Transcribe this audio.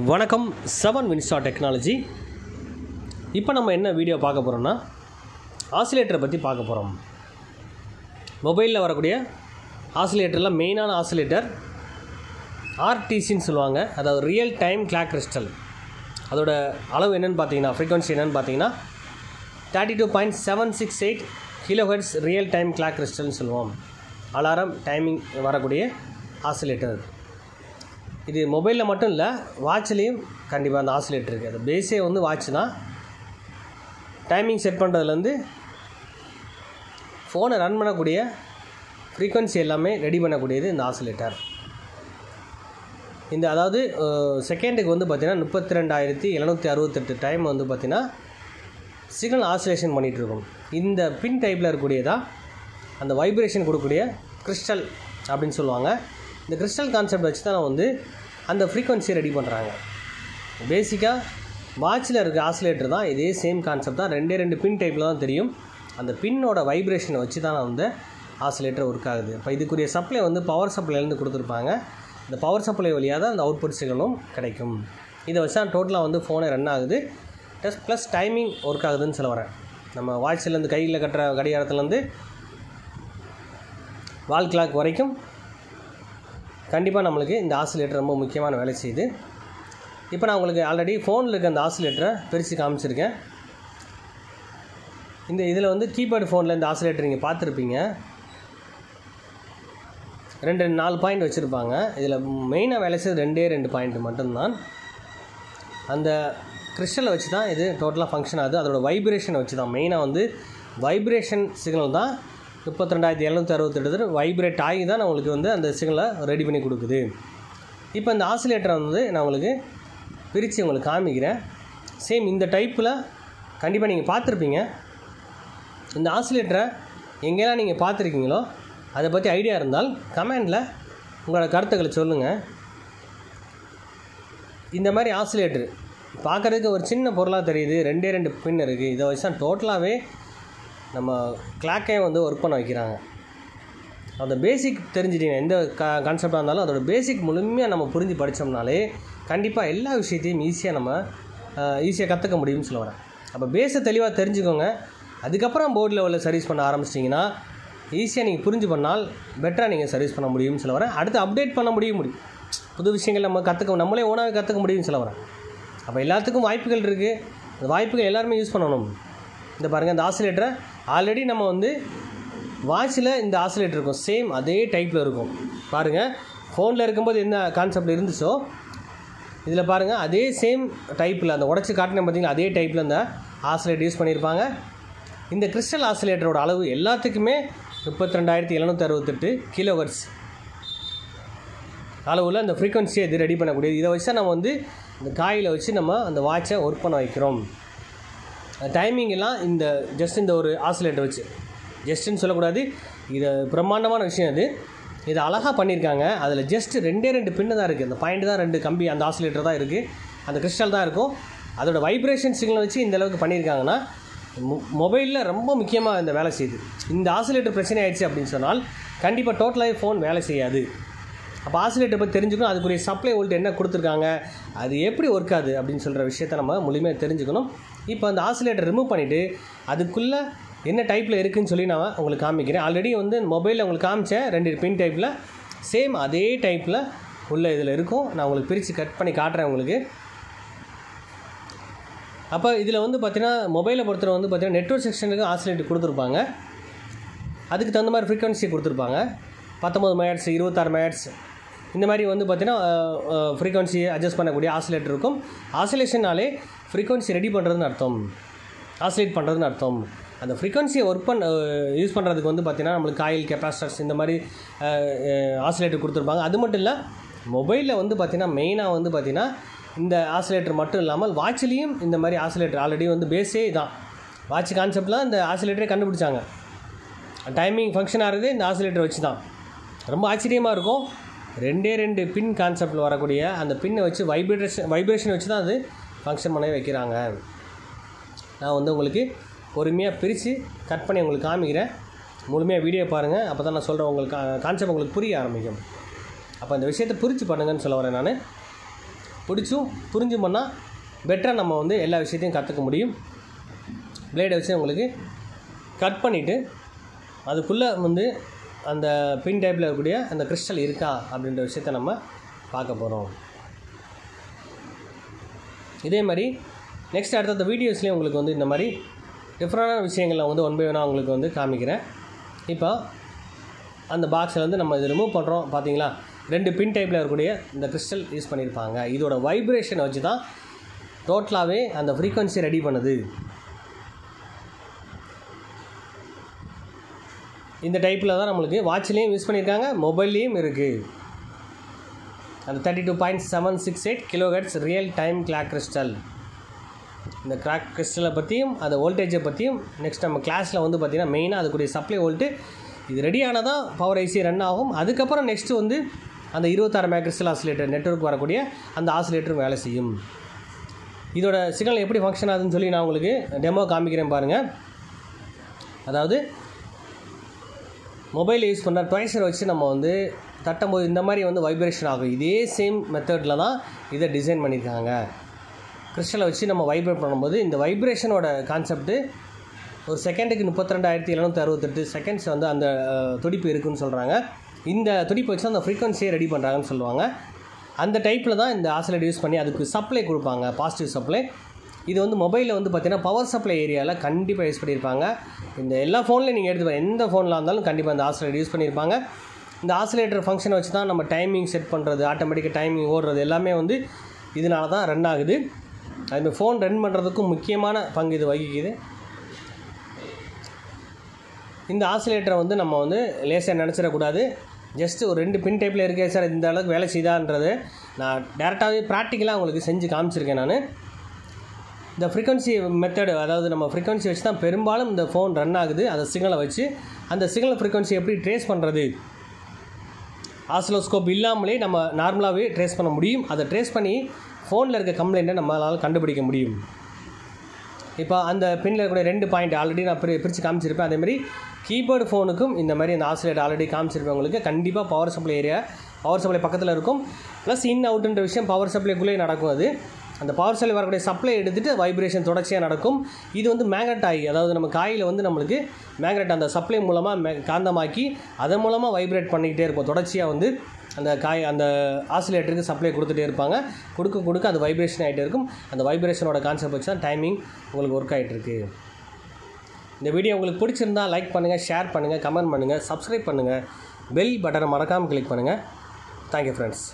வணக்கம் seven வின்ஸ்டா technology இப்போ நம்ம என்ன வீடியோ பார்க்க போகிறோம்னா ஆசிலேட்டரை பற்றி பார்க்க போகிறோம் மொபைலில் வரக்கூடிய ஆசிலேட்டரில் மெயினான ஆசிலேட்டர் ஆர்டிசின்னு சொல்லுவாங்க. அதாவது ரியல் டைம் கிளாக் கிறிஸ்டல் அதோட அளவு என்னென்னு பார்த்தீங்கன்னா ஃப்ரீக்வன்சி என்னென்னு பார்த்தீங்கன்னா thirty two point seven six eight kilohertz real time clock கிறிஸ்டல்னு சொல்லுவோம். அலாரம் டைமிங் வரக்கூடிய ஆசிலேட்டர் இது மொபைலில் மட்டும் இல்லை வாட்ச்லேயும் கண்டிப்பாக அந்த ஆசிலேட்டர் இருக்குது அது பேஸே வந்து வாட்ச் தான். டைமிங் செட் பண்ணுறதுலேருந்து ஃபோனை ரன் பண்ணக்கூடிய ஃப்ரீக்குவன்சி எல்லாமே ரெடி பண்ணக்கூடியது இந்த ஆசிலேட்டர் இந்த அதாவது செகண்டுக்கு வந்து பார்த்திங்கன்னா முப்பத்தி ரெண்டாயிரத்தி எழுநூற்றி அறுபத்தெட்டு டைம் வந்து பார்த்திங்கன்னா சிக்னல் ஆசிலேஷன் பண்ணிகிட்ருக்கும் இந்த பின் டைப்பில் இருக்கக்கூடியதான் அந்த வைப்ரேஷன் கொடுக்கக்கூடிய கிறிஸ்டல் அப்படின்னு சொல்லுவாங்க. இந்த கிறிஸ்டல் கான்செப்ட் வச்சு தான் வந்து அந்த ஃப்ரீக்வன்சியை ரெடி பண்ணுறாங்க பேசிக்காக வாட்சில் இருக்க ஆசிலேட்டர் தான் இதே சேம் கான்செப்ட் தான். ரெண்டே ரெண்டு பின் டைப்பில் தான் தெரியும். அந்த பின்னோட வைப்ரேஷனை வச்சு தான் வந்து ஆசிலேட்டர் ஒர்க் ஆகுது. இப்போ இதுக்குரிய சப்ளை வந்து பவர் சப்ளைலேருந்து கொடுத்துருப்பாங்க. இந்த பவர் சப்ளை வழியாக தான் அந்த அவுட்புட் சிக்னலும் கிடைக்கும். இதை வச்சு தான் டோட்டலாக வந்து ஃபோனே ரன் ஆகுது. ப்ளஸ் ப்ளஸ் டைமிங் ஒர்க் ஆகுதுன்னு சொல்ல வரேன். நம்ம வாட்சிலேருந்து கையில் கட்டுற கடிகாரத்துலேருந்து வால் கிளாக் வரைக்கும் கண்டிப்பாக நம்மளுக்கு இந்த ஆசிலேட்டர் ரொம்ப முக்கியமான வேலை செய்யுது. இப்போ நான் உங்களுக்கு ஆல்ரெடி ஃபோனில் இருக்க அந்த ஆசிலேட்டரை பிரித்து காமிச்சிருக்கேன். இந்த இதில் வந்து கீபேட் ஃபோனில் இந்த ஆசிலேட்டர் நீங்கள் பார்த்துருப்பீங்க. ரெண்டு நாலு பாயிண்ட் வச்சுருப்பாங்க. இதில் மெயினாக வேலை செய்யுது ரெண்டே ரெண்டு பாயிண்ட் மட்டும்தான். அந்த கிறிஸ்டலை வச்சு தான் இது டோட்டலாக ஃபங்க்ஷன் ஆகுது. அதோட வைப்ரேஷனை வச்சு தான் மெயினாக வந்து வைப்ரேஷன் சிக்னல் தான் முப்பத்தி ரெண்டாயிரத்தி எழுநூற்றி அறுபத்தெட்டு வைப்ரேட் ஆகி தான் உங்களுக்கு வந்து அந்த சிக்னலை ரெடி பண்ணி கொடுக்குது. இப்போ இந்த ஆசிலேட்டரை வந்து நான் உங்களுக்கு பிரித்து உங்களுக்கு காமிக்கிறேன். சேம் இந்த டைப்பில் கண்டிப்பாக நீங்கள் பார்த்துருப்பீங்க. இந்த ஆசிலேட்டரை எங்கெல்லாம் நீங்கள் பார்த்துருக்கீங்களோ அதை பற்றி ஐடியா இருந்தால் கமெண்டில் உங்களோட கருத்துக்களை சொல்லுங்கள் இந்த மாதிரி ஆசிலேட்டர் பார்க்குறதுக்கு ஒரு சின்ன பொருளாக தெரியுது. ரெண்டே ரெண்டு பின் இருக்குது இதை வச்சு தான் டோட்டலாகவே நம்ம கிளாக்கையும் வந்து ஒர்க் பண்ண வைக்கிறாங்க. அந்த பேசிக் தெரிஞ்சிட்டீங்க எந்த க கான்செப்டாக இருந்தாலும் அதோட பேசிக் முழுமையாக நம்ம புரிஞ்சு படித்தோம்னாலே கண்டிப்பாக எல்லா விஷயத்தையும் ஈஸியாக நம்ம ஈஸியாக கற்றுக்க முடியும்னு சொல்ல வரேன். அப்போ பேஸை தெளிவாக தெரிஞ்சுக்கோங்க. அதுக்கப்புறம் போர்டு லெவலில் சர்வீஸ் பண்ண ஆரம்பிச்சிட்டிங்கன்னா ஈஸியாக நீங்கள் புரிஞ்சு பண்ணால் பெட்டராக நீங்கள் சர்வீஸ் பண்ண முடியும்னு சொல்ல வரேன். அடுத்து அப்டேட் பண்ண முடியும். முடியும் புது விஷயங்கள் நம்ம கற்றுக்க நம்மளே ஓனாக கற்றுக்க முடியும்னு சொல்ல வரேன். அப்போ எல்லாத்துக்கும் வாய்ப்புகள் இருக்குது அந்த வாய்ப்புகள் எல்லாருமே யூஸ் பண்ணணும். இந்த பாருங்கள் இந்த ஆசிலேட்டரை ஆல்ரெடி நம்ம வந்து வாட்சில் இந்த ஆசிலேட்டர் இருக்கும். சேம் அதே டைப்பில் இருக்கும். பாருங்கள் ஃபோனில் இருக்கும்போது என்ன கான்செப்ட் இருந்துச்சோ இதில் பாருங்கள் அதே சேம் டைப்பில் அந்த உடச்சி காட்டின பார்த்தீங்கன்னா அதே டைப்பில் அந்த ஆசிலேட்டர் யூஸ் பண்ணியிருப்பாங்க இந்த கிறிஸ்டல் ஆசிலேட்டரோட அளவு எல்லாத்துக்குமே முப்பத்தி ரெண்டாயிரத்தி எழுநூற்றி அறுபத்தெட்டு கிலோவர்ஸ் அளவில் அந்த ஃப்ரீக்வன்சியை இது ரெடி பண்ணக்கூடியது. இதை வச்சு நம்ம வந்து இந்த காயில் வச்சு நம்ம அந்த வாட்சை ஒர்க் பண்ண வைக்கிறோம். டைமிங் எல்லாம் இந்த ஜஸ்ட் இந்த ஒரு ஆசிலேட்டர் வச்சு. ஜஸ்ட்டுன்னு சொல்லக்கூடாது. இது பிரம்மாண்டமான விஷயம் அது. இது அழகாக பண்ணியிருக்காங்க. அதில் ஜஸ்ட் ரெண்டே ரெண்டு பின்னு தான் இருக்குது அந்த பாயிண்ட் தான் ரெண்டு கம்பி அந்த ஆசிலேட்டர் தான் இருக்குது அந்த கிறிஸ்டல் தான் இருக்கும். அதோட வைப்ரேஷன் சிக்னல் வச்சு இந்த அளவுக்கு பண்ணியிருக்காங்கன்னா மொபைலில் ரொம்ப முக்கியமாக இந்த வேலை செய்யுது. இந்த ஆசிலேட்டர் பிரச்சனை ஆயிடுச்சு அப்படின்னு சொன்னால் கண்டிப்பாக டோட்டலாகவே ஃபோன் வேலை செய்யாது. அப்போ ஆசிலேட்டர் பற்றி தெரிஞ்சுக்கணும். அதுக்குரிய சப்ளை வோல்ட் என்ன கொடுத்துருக்காங்க அது எப்படி ஒர்க் ஆகுது அப்படின்னு சொல்கிற விஷயத்த நம்ம முழுமையாக தெரிஞ்சுக்கணும். இப்போ அந்த ஆசிலேட்டர் ரிமூவ் பண்ணிவிட்டு அதுக்குள்ளே என்ன டைப்பில் இருக்குதுன்னு சொல்லி நான் உங்களுக்கு காமிக்கிறேன். ஆல்ரெடி வந்து மொபைலில் உங்களுக்கு காமிச்சேன். ரெண்டு பின் டைப்பில் சேம் அதே டைப்பில் உள்ள இதில் இருக்கும். நான் உங்களுக்கு பிரித்து கட் பண்ணி காட்டுறேன் உங்களுக்கு. அப்போ இதில் வந்து பார்த்தீங்கன்னா மொபைலை பொறுத்தவரை வந்து பார்த்திங்கன்னா நெட்ஒர்க் செக்ஷனுக்கு ஆசிலேட்டர் கொடுத்துருப்பாங்க. அதுக்கு தகுந்த மாதிரி ஃப்ரீக்வன்சி கொடுத்துருப்பாங்க. பத்தொம்பது மேட்ஸ் இருபத்தாறு மேட்ஸ் இந்த மாதிரி வந்து பார்த்திங்கன்னா ஃப்ரீக்வன்சியை அட்ஜஸ்ட் பண்ணக்கூடிய ஆசிலேட்டர் இருக்கும். ஆசிலேஷனாலே ஃப்ரீக்வன்சி ரெடி பண்ணுறதுன்னு அர்த்தம். ஆசிலேட் பண்ணுறதுன்னு அர்த்தம். அந்த ஃப்ரீக்வன்சியை ஒர்க் பண்ண யூஸ் பண்ணுறதுக்கு வந்து பார்த்திங்கன்னா நம்மளுக்கு காயில் கெப்பாசிட்டர்ஸ் இந்த மாதிரி ஆசிலேட்டர் கொடுத்துருப்பாங்க. அது மட்டும் இல்லை மொபைலில் வந்து பார்த்திங்கன்னா மெயினாக வந்து பார்த்திங்கன்னா இந்த ஆசிலேட்டர் மட்டும் இல்லாமல் வாட்ச்லேயும் இந்த மாதிரி ஆசிலேட்டர் ஆல்ரெடி வந்து பேஸே தான் வாட்ச் கான்செப்டில் இந்த ஆசிலேட்டரே கண்டுபிடிச்சாங்க. டைமிங் ஃபங்க்ஷன் ஆகிறது இந்த ஆசிலேட்டர் வச்சு தான் ரொம்ப ஆச்சரியமாக இருக்கும். ரெண்டே ரெண்டு பின் கான்செப்டில் வரக்கூடிய அந்த பின்னை வச்சு வைப்ரேஷன் வைப்ரேஷன் வச்சு தான் அது ஃபங்க்ஷன் பண்ணவே வைக்கிறாங்க. நான் வந்து உங்களுக்கு பொறுமையாக பிரித்து கட் பண்ணி உங்களுக்கு காமிக்கிறேன். முழுமையாக வீடியோ பாருங்கள் அப்போ தான் நான் சொல்கிறேன் உங்களுக்கு கான்செப்ட் உங்களுக்கு புரிய ஆரம்பிக்கும். அப்போ இந்த விஷயத்தை புரிச்சு பண்ணுங்கன்னு சொல்ல வரேன் நான். பிடிச்சும் புரிஞ்சு பண்ணால் பெட்டராக நம்ம வந்து எல்லா விஷயத்தையும் கற்றுக்க முடியும். பிளேடை வச்சு உங்களுக்கு கட் பண்ணிவிட்டு அதுக்குள்ளே வந்து அந்த பின் டைப்பில் இருக்கக்கூடிய அந்த கிறிஸ்டல் இருக்கா அப்படின்ற விஷயத்த நம்ம பார்க்க போகிறோம் இதே மாதிரி நெக்ஸ்ட் அடுத்தடுத்த வீடியோஸ்லேயும் உங்களுக்கு வந்து இந்த மாதிரி டிஃப்ரெண்டான விஷயங்களை வந்து ஒன் பை ஒன்னாக உங்களுக்கு வந்து காமிக்கிறேன். இப்போ அந்த பாக்ஸில் வந்து நம்ம இதை ரிமூவ் பண்ணுறோம் பார்த்தீங்களா ரெண்டு பின் டைப்பில் இருக்கக்கூடிய இந்த கிறிஸ்டல் யூஸ் பண்ணியிருப்பாங்க. இதோட வைப்ரேஷனை வச்சு தான் டோட்டலாகவே அந்த ஃப்ரீக்வன்சி ரெடி பண்ணுது. இந்த டைப்பில் தான் நம்மளுக்கு வாட்ச்லேயும் யூஸ் பண்ணியிருக்காங்க மொபைல்லையும் இருக்குது அந்த thirty two point seven six eight kilo hertz real time clock crystal இந்த கிராக் கிறிஸ்டலை பற்றியும் அந்த வோல்டேஜை பற்றியும் நெக்ஸ்ட் நம்ம கிளாஸில் வந்து பார்த்திங்கன்னா மெயினாக அதுக்குரிய சப்ளை வோல்ட்டு இது ரெடி ஆனதான் பவர் ஐசி ரன் ஆகும். அதுக்கப்புறம் நெக்ஸ்ட்டு வந்து அந்த இருபத்தாறு மேக்ரிஸ்டல் ஆசிலேட்டர் நெட்ஒர்க் வரக்கூடிய அந்த ஆசிலேட்டரும் வேலை செய்யும். இதோட சிக்னல் எப்படி ஃபங்க்ஷன் ஆகுதுன்னு சொல்லி நான் உங்களுக்கு டெமோ காமிக்கிறேன் பாருங்கள் அதாவது மொபைல் யூஸ் பண்ணுற ட்வைஸரை வச்சு நம்ம வந்து தட்டும்போது இந்த மாதிரி வந்து வைப்ரேஷன் ஆகும். இதே சேம் மெத்தடில் தான் இதை டிசைன் பண்ணியிருக்காங்க. கிறிஸ்டலை வச்சு நம்ம வைப்ரேட் பண்ணும்போது இந்த வைப்ரேஷனோட கான்செப்ட்டு ஒரு செகண்டுக்கு முப்பத்தி ரெண்டாயிரத்தி எழுநூற்றி அறுபத்தெட்டு செகண்ட்ஸ் வந்து அந்த துடிப்பு இருக்குன்னு சொல்கிறாங்க இந்த துடிப்பு வச்சு அந்த ஃப்ரீக்வன்சியை ரெடி பண்ணுறாங்கன்னு சொல்லுவாங்க. அந்த டைப்பில் தான் இந்த ஆசிலேட் யூஸ் பண்ணி அதுக்கு சப்ளை கொடுப்பாங்க. பாசிட்டிவ் சப்ளை இது வந்து மொபைலில் வந்து பார்த்தீங்கன்னா பவர் சப்ளை ஏரியாவில் கண்டிப்பாக யூஸ் பண்ணியிருப்பாங்க இந்த எல்லா ஃபோன்லையும் நீங்கள் எடுத்து எந்த ஃபோனில் இருந்தாலும் கண்டிப்பாக இந்த ஆசிலேட் யூஸ் பண்ணியிருப்பாங்க இந்த ஆசிலேட்டர் ஃபங்க்ஷனை வச்சு தான் நம்ம டைமிங் செட் பண்ணுறது ஆட்டோமேட்டிக்காக டைமிங் ஓடுறது எல்லாமே வந்து இதனால தான் ரன் ஆகுது அதுமாதிரி ஃபோன் ரன் பண்ணுறதுக்கும் முக்கியமான பங்கு இது வகிக்குது. இந்த ஆசிலேட்டரை வந்து நம்ம வந்து லேசாக நினச்சிடக்கூடாது. ஜஸ்ட் ஒரு ரெண்டு பின் டைப்பில் இருக்கே சார் இந்த அளவுக்கு வேலை செய்தான்றது. நான் டேரெக்டாகவே ப்ராக்டிக்கலாக உங்களுக்கு செஞ்சு காமிச்சிருக்கேன் நான். இந்த ஃப்ரீக்வன்சி மெத்தடு அதாவது நம்ம ஃப்ரீக்வன்சி வச்சு தான் பெரும்பாலும் இந்த ஃபோன் ரன் ஆகுது. அந்த சிக்னலை வச்சு அந்த சிக்னல் ஃப்ரீக்வன்சி எப்படி ட்ரேஸ் பண்ணுறது ஆசிலோஸ்கோப் இல்லாமலே நம்ம நார்மலாகவே ட்ரேஸ் பண்ண முடியும். அதை ட்ரேஸ் பண்ணி ஃபோனில் இருக்க கம்ப்ளைண்ட்டை நம்மளால் கண்டுபிடிக்க முடியும். இப்போ அந்த பின்னில் இருக்கக்கூடிய ரெண்டு பாயிண்ட் ஆல்ரெடி நான் பிரி பிரித்து காமிச்சிருப்பேன். அதேமாதிரி கீபோர்டு ஃபோனுக்கும் இந்த மாதிரி அந்த ஆசிலேட் ஆல்ரெடி காமிச்சிருப்பேன் உங்களுக்கு கண்டிப்பாக power supply area power supply பக்கத்தில் இருக்கும். ப்ளஸ் இன் அவுட்டுன்ற விஷயம் பவர் சப்ளைக்குள்ளேயே நடக்கும் அது. அந்த பவர் சப்ளை வரக்கூடிய சப்ளை எடுத்துகிட்டு வைப்ரேஷன் தொடர்ச்சியாக நடக்கும். இது வந்து மேக்னட் ஆகி அதாவது நம்ம காயில் வந்து நம்மளுக்கு மேக்னட் அந்த சப்ளை மூலமாக மே காந்தமாக்கி அதன் மூலமாக வைப்ரேட் பண்ணிக்கிட்டே இருப்போம். தொடர்ச்சியாக வந்து அந்த காய் அந்த ஆசிலேட்டருக்கு சப்ளை கொடுத்துட்டே இருப்பாங்க. கொடுக்க கொடுக்க அது வைப்ரேஷன் ஆகிட்டே இருக்கும். அந்த வைப்ரேஷனோட கான்செப்ட் வச்சு தான் டைமிங் உங்களுக்கு ஒர்க் ஆகிட்டுருக்கு இந்த வீடியோ உங்களுக்கு பிடிச்சிருந்தா லைக் பண்ணுங்கள் ஷேர் பண்ணுங்கள் கமெண்ட் பண்ணுங்கள் சப்ஸ்கிரைப் பண்ணுங்கள் பெல் பட்டனை மறக்காமல் கிளிக் பண்ணுங்கள் தேங்க்யூ ஃப்ரெண்ட்ஸ்